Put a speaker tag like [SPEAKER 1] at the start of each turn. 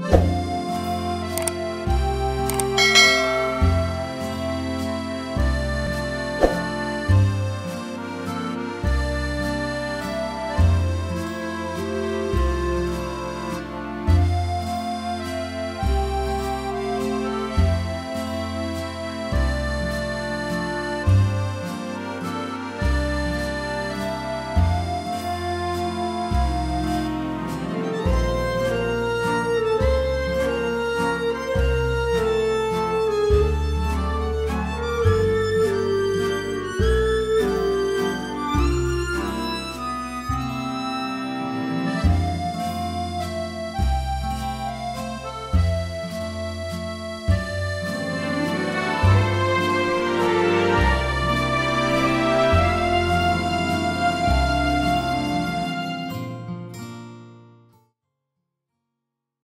[SPEAKER 1] you